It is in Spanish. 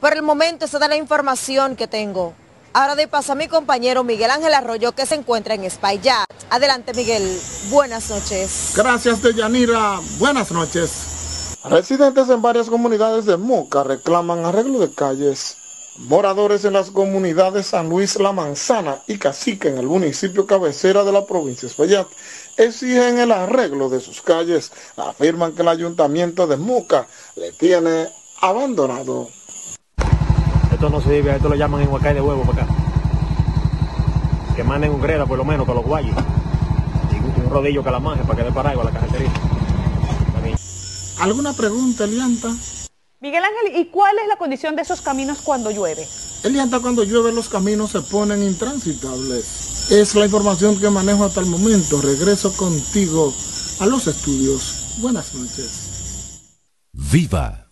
Por el momento, esa es la información que tengo. Ahora de paso a mi compañero Miguel Ángel Arroyo que se encuentra en Espaillat. Adelante Miguel, buenas noches. Gracias Deyanira, buenas noches. Residentes en varias comunidades de Moca reclaman arreglo de calles. Moradores en las comunidades San Luis La Manzana y Cacique en el municipio cabecera de la provincia de Espaillat exigen el arreglo de sus calles. Afirman que el ayuntamiento de Moca le tiene abandonado. Esto no se vive, esto lo llaman en Huacay de huevo para acá. Que manden un greda por lo menos para los guayos. Y un rodillo que la para que dé para a la carretería. ¿Alguna pregunta, Elianta? Miguel Ángel, ¿y cuál es la condición de esos caminos cuando llueve? Elianta, cuando llueve los caminos se ponen intransitables. Es la información que manejo hasta el momento. Regreso contigo a los estudios. Buenas noches. Viva.